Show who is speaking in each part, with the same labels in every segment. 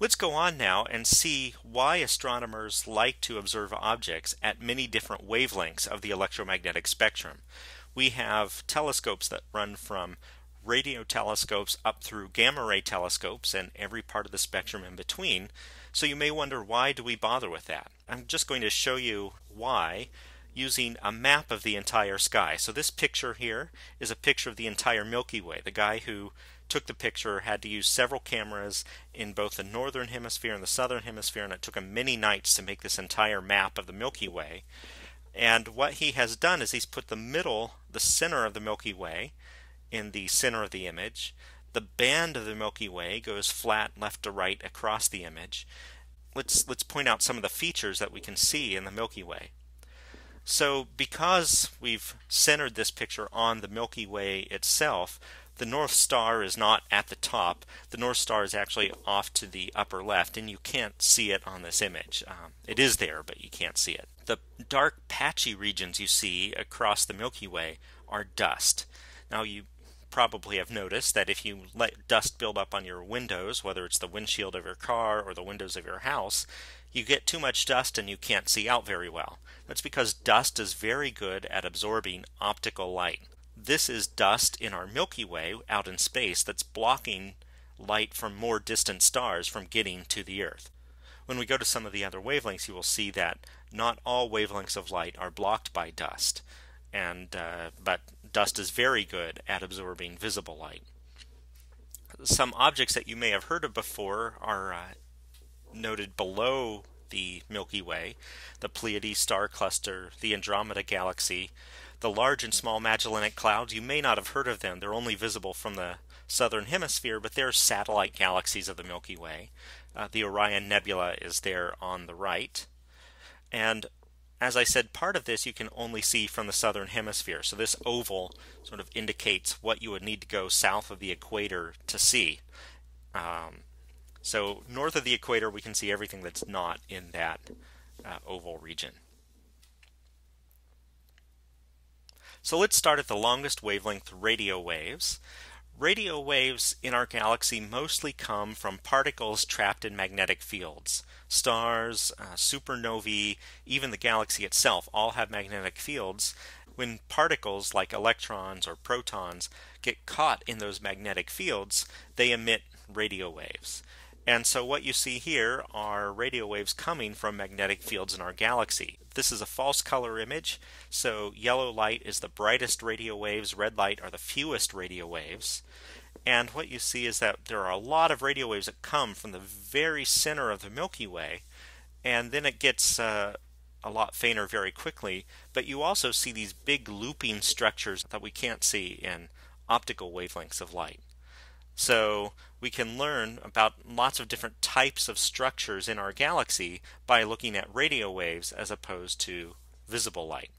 Speaker 1: Let's go on now and see why astronomers like to observe objects at many different wavelengths of the electromagnetic spectrum. We have telescopes that run from radio telescopes up through gamma ray telescopes and every part of the spectrum in between. So you may wonder why do we bother with that? I'm just going to show you why using a map of the entire sky. So this picture here is a picture of the entire Milky Way. The guy who took the picture had to use several cameras in both the northern hemisphere and the southern hemisphere, and it took him many nights to make this entire map of the Milky Way. And what he has done is he's put the middle, the center of the Milky Way, in the center of the image. The band of the Milky Way goes flat left to right across the image. Let's let's point out some of the features that we can see in the Milky Way. So because we've centered this picture on the Milky Way itself, the North Star is not at the top. The North Star is actually off to the upper left, and you can't see it on this image. Um, it is there, but you can't see it. The dark patchy regions you see across the Milky Way are dust. Now you probably have noticed that if you let dust build up on your windows, whether it's the windshield of your car or the windows of your house, you get too much dust and you can't see out very well. That's because dust is very good at absorbing optical light. This is dust in our Milky Way out in space that's blocking light from more distant stars from getting to the Earth. When we go to some of the other wavelengths, you will see that not all wavelengths of light are blocked by dust, and uh, but dust is very good at absorbing visible light. Some objects that you may have heard of before are uh, noted below the Milky Way, the Pleiades star cluster, the Andromeda galaxy, the large and small Magellanic Clouds. You may not have heard of them. They're only visible from the southern hemisphere, but they're satellite galaxies of the Milky Way. Uh, the Orion Nebula is there on the right. And as I said, part of this you can only see from the southern hemisphere. So this oval sort of indicates what you would need to go south of the equator to see. Um, so north of the equator, we can see everything that's not in that uh, oval region. So let's start at the longest wavelength, radio waves. Radio waves in our galaxy mostly come from particles trapped in magnetic fields. Stars, uh, supernovae, even the galaxy itself all have magnetic fields. When particles like electrons or protons get caught in those magnetic fields, they emit radio waves. And so what you see here are radio waves coming from magnetic fields in our galaxy. This is a false color image, so yellow light is the brightest radio waves, red light are the fewest radio waves. And what you see is that there are a lot of radio waves that come from the very center of the Milky Way, and then it gets uh, a lot fainter very quickly. But you also see these big looping structures that we can't see in optical wavelengths of light. So we can learn about lots of different types of structures in our galaxy by looking at radio waves as opposed to visible light.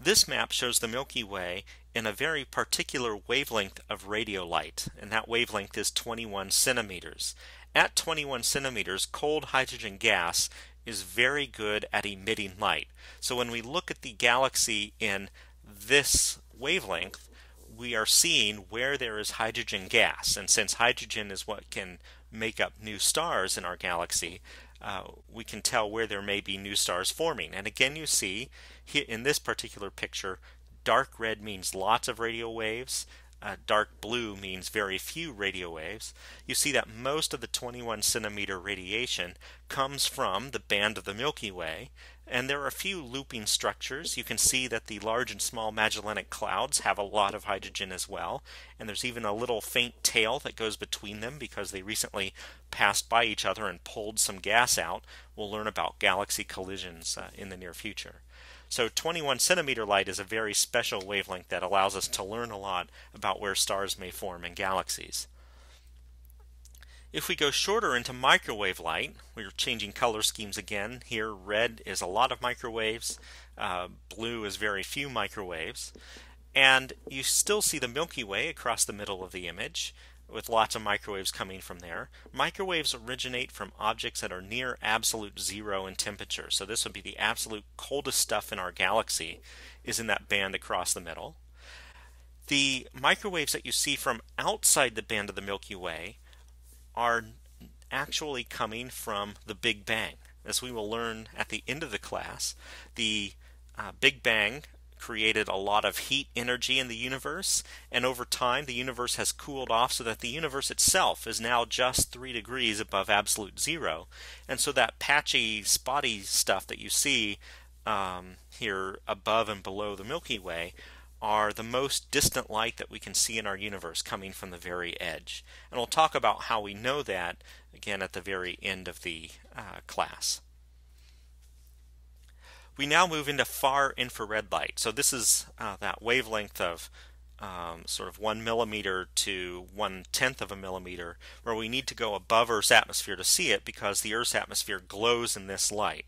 Speaker 1: This map shows the Milky Way in a very particular wavelength of radio light, and that wavelength is 21 centimeters. At 21 centimeters, cold hydrogen gas is very good at emitting light. So when we look at the galaxy in this wavelength, we are seeing where there is hydrogen gas. And since hydrogen is what can make up new stars in our galaxy, uh, we can tell where there may be new stars forming. And again, you see in this particular picture, dark red means lots of radio waves. Uh, dark blue means very few radio waves. You see that most of the 21 centimeter radiation comes from the band of the Milky Way, and there are a few looping structures. You can see that the large and small Magellanic Clouds have a lot of hydrogen as well, and there's even a little faint tail that goes between them because they recently passed by each other and pulled some gas out. We'll learn about galaxy collisions uh, in the near future. So 21 centimeter light is a very special wavelength that allows us to learn a lot about where stars may form in galaxies. If we go shorter into microwave light, we're changing color schemes again. Here, red is a lot of microwaves, uh, blue is very few microwaves, and you still see the Milky Way across the middle of the image with lots of microwaves coming from there. Microwaves originate from objects that are near absolute zero in temperature. So this would be the absolute coldest stuff in our galaxy is in that band across the middle. The microwaves that you see from outside the band of the Milky Way are actually coming from the Big Bang. As we will learn at the end of the class, the uh, Big Bang created a lot of heat energy in the universe, and over time the universe has cooled off so that the universe itself is now just 3 degrees above absolute zero. And so that patchy, spotty stuff that you see um, here above and below the Milky Way are the most distant light that we can see in our universe coming from the very edge. And we'll talk about how we know that again at the very end of the uh, class. We now move into far infrared light. So this is uh, that wavelength of um, sort of one millimeter to one tenth of a millimeter, where we need to go above Earth's atmosphere to see it because the Earth's atmosphere glows in this light.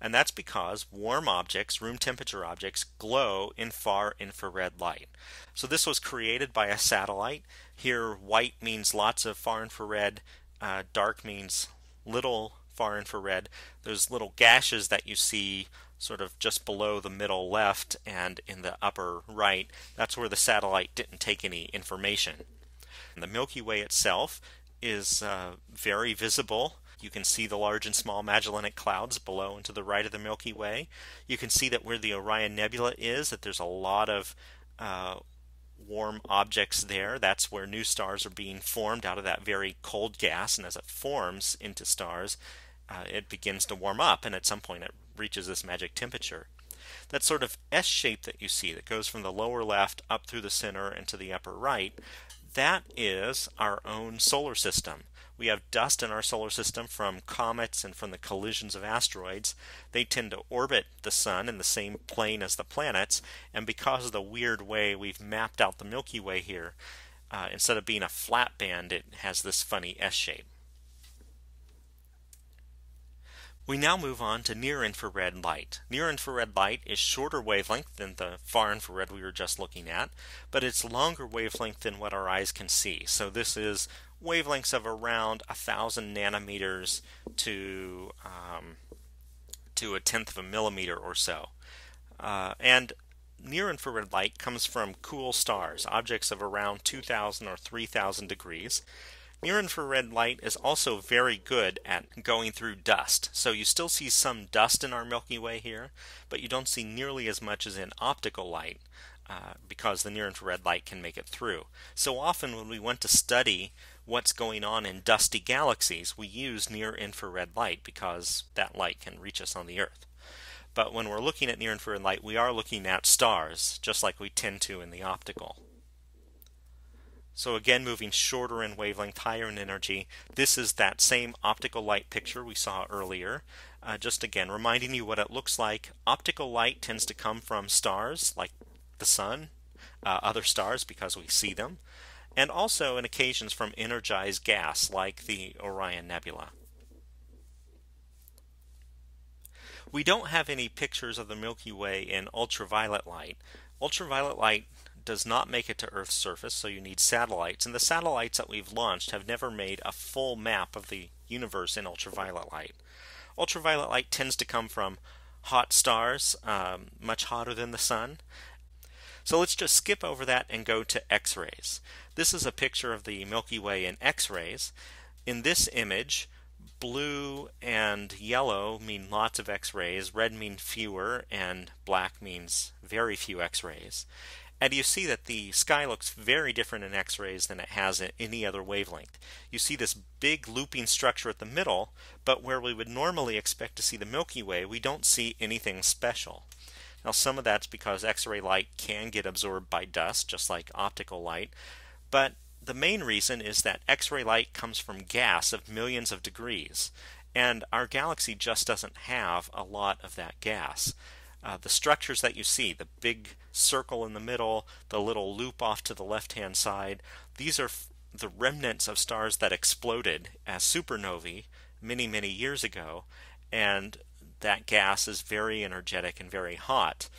Speaker 1: And that's because warm objects, room temperature objects, glow in far infrared light. So this was created by a satellite. Here, white means lots of far infrared, uh, dark means little far infrared. Those little gashes that you see sort of just below the middle left and in the upper right, that's where the satellite didn't take any information. And the Milky Way itself is uh, very visible. You can see the large and small Magellanic clouds below and to the right of the Milky Way. You can see that where the Orion Nebula is, that there's a lot of uh, warm objects there. That's where new stars are being formed out of that very cold gas, and as it forms into stars, uh, it begins to warm up, and at some point it reaches this magic temperature. That sort of S shape that you see that goes from the lower left up through the center and to the upper right, that is our own solar system. We have dust in our solar system from comets and from the collisions of asteroids. They tend to orbit the sun in the same plane as the planets, and because of the weird way we've mapped out the Milky Way here, uh, instead of being a flat band, it has this funny S shape. We now move on to near infrared light. Near infrared light is shorter wavelength than the far infrared we were just looking at, but it's longer wavelength than what our eyes can see. So this is wavelengths of around a thousand nanometers to um, to a tenth of a millimeter or so. Uh, and near infrared light comes from cool stars, objects of around 2,000 or 3,000 degrees. Near infrared light is also very good at going through dust. So you still see some dust in our Milky Way here, but you don't see nearly as much as in optical light uh, because the near infrared light can make it through. So often when we want to study what's going on in dusty galaxies, we use near infrared light because that light can reach us on the Earth. But when we're looking at near infrared light, we are looking at stars, just like we tend to in the optical. So again, moving shorter in wavelength, higher in energy. This is that same optical light picture we saw earlier. Uh, just again, reminding you what it looks like. Optical light tends to come from stars like the sun, uh, other stars because we see them, and also in occasions from energized gas like the Orion Nebula. We don't have any pictures of the Milky Way in ultraviolet light. Ultraviolet light does not make it to Earth's surface, so you need satellites. And the satellites that we've launched have never made a full map of the universe in ultraviolet light. Ultraviolet light tends to come from hot stars, um, much hotter than the sun. So let's just skip over that and go to X rays. This is a picture of the Milky Way in X rays. In this image, blue and yellow mean lots of X rays, red mean fewer, and black means very few X rays. And you see that the sky looks very different in X-rays than it has in any other wavelength. You see this big looping structure at the middle, but where we would normally expect to see the Milky Way, we don't see anything special. Now some of that's because X-ray light can get absorbed by dust, just like optical light, but the main reason is that X-ray light comes from gas of millions of degrees, and our galaxy just doesn't have a lot of that gas. Uh, the structures that you see, the big circle in the middle, the little loop off to the left hand side, these are the remnants of stars that exploded as supernovae many, many years ago. And that gas is very energetic and very hot.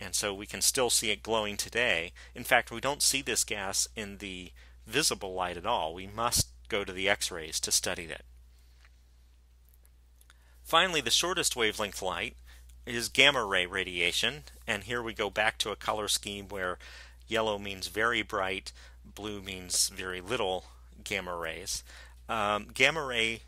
Speaker 1: And so we can still see it glowing today. In fact, we don't see this gas in the visible light at all. We must go to the X rays to study it. Finally, the shortest wavelength light is gamma ray radiation. And here we go back to a color scheme where yellow means very bright, blue means very little gamma rays. Um, gamma ray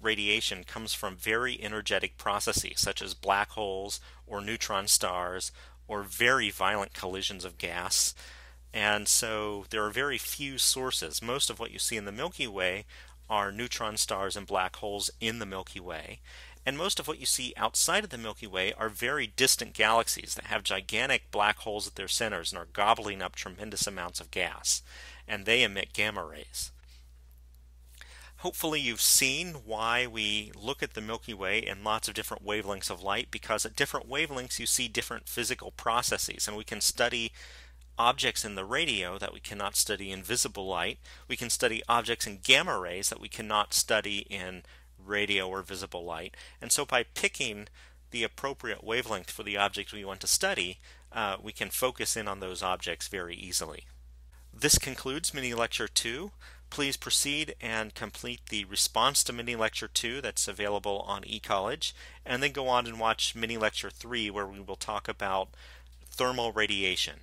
Speaker 1: radiation comes from very energetic processes such as black holes or neutron stars or very violent collisions of gas. And so there are very few sources. Most of what you see in the Milky Way are neutron stars and black holes in the Milky Way. And most of what you see outside of the Milky Way are very distant galaxies that have gigantic black holes at their centers and are gobbling up tremendous amounts of gas. And they emit gamma rays. Hopefully you've seen why we look at the Milky Way in lots of different wavelengths of light because at different wavelengths you see different physical processes and we can study objects in the radio that we cannot study in visible light. We can study objects in gamma rays that we cannot study in radio or visible light. And so by picking the appropriate wavelength for the object we want to study, uh, we can focus in on those objects very easily. This concludes mini lecture 2. Please proceed and complete the response to mini lecture 2 that's available on eCollege and then go on and watch mini lecture 3 where we will talk about thermal radiation.